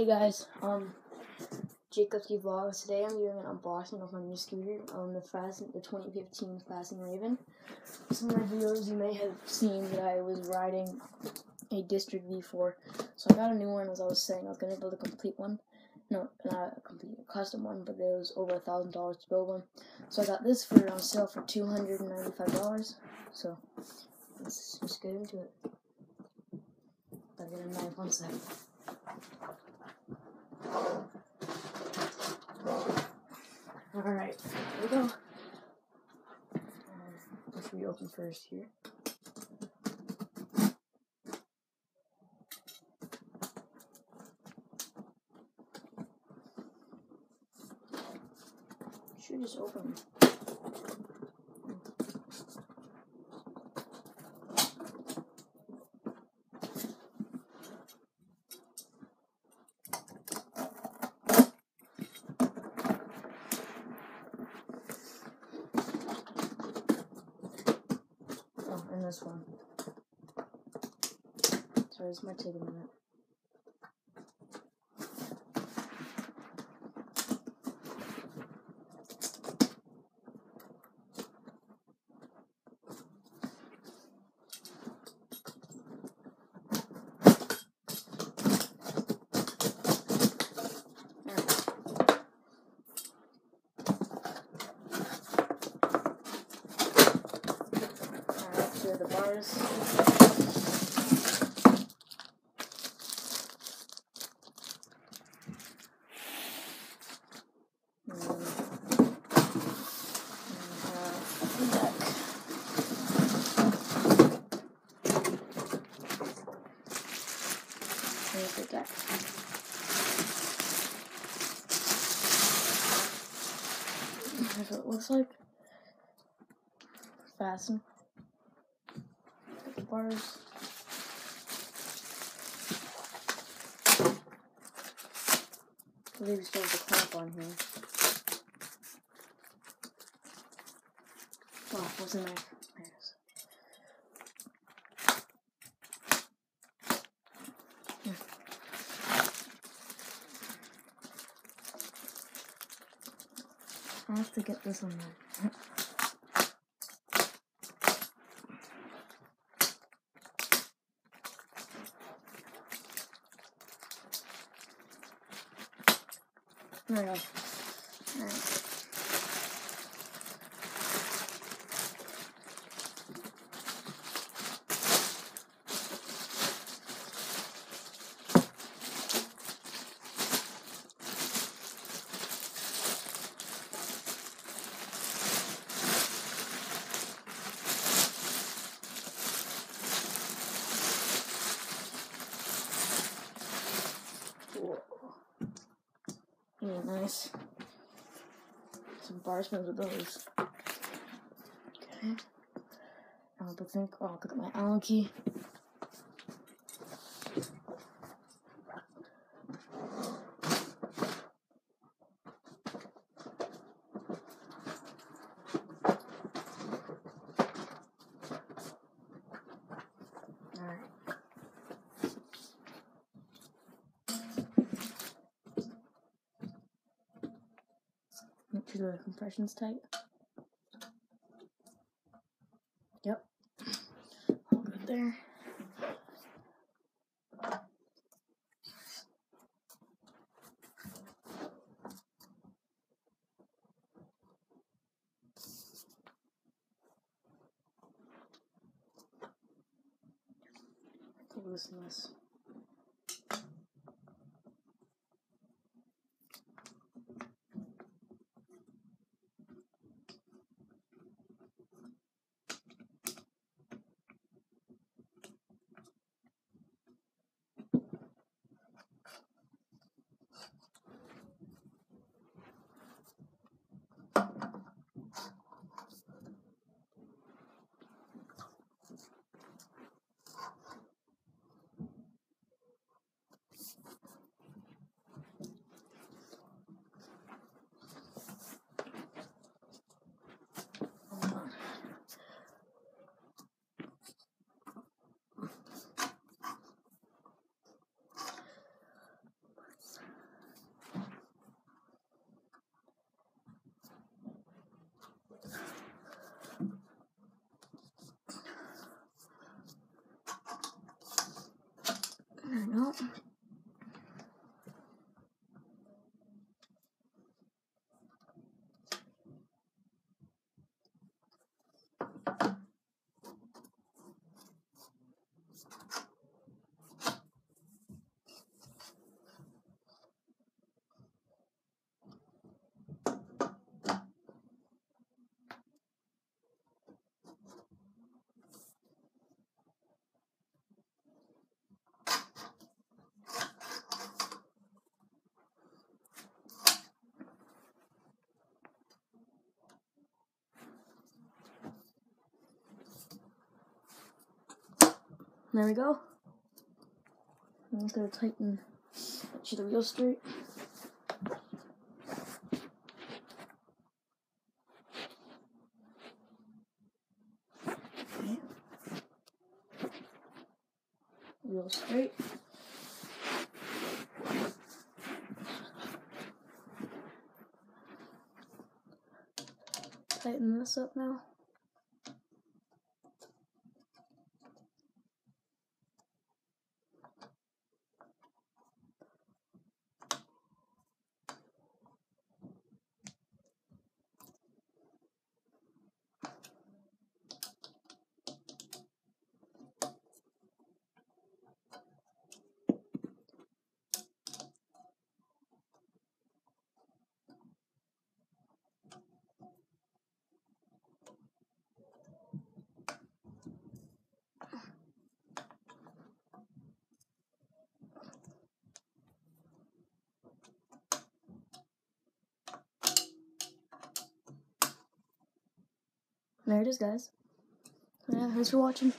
Hey guys, um, Jacobski Vlogs. Today I'm doing an unboxing of my new scooter, um, the Fast, the 2015 Fasen Raven. Some of my videos you may have seen that I was riding a District V4. So I got a new one, as I was saying. I was gonna build a complete one. No, not a complete, a custom one, but it was over a thousand dollars to build one. So I got this for on sale for two hundred and ninety-five dollars. So let's just get into it. I get a knife one second. Alright, here we go. Um, what should we open first here? Should just open. Oh, and this one. Sorry, this might take a minute. Here the bars. Here's the deck. Here's what it looks like. Fasen. Bars. We still have the clamp on here. Oh, what's the knife? Is. Here. I have to get this on There we Yeah, nice. Some bar spins with those. Okay. I'll have think. Oh, look at my Allen Make sure the compression's tight. Yep. All good there. Loosen this. podcast. There we go. I'm just gonna tighten to the wheel straight. Okay. Wheel straight. Tighten this up now. There it is, guys. Yeah, thanks for watching.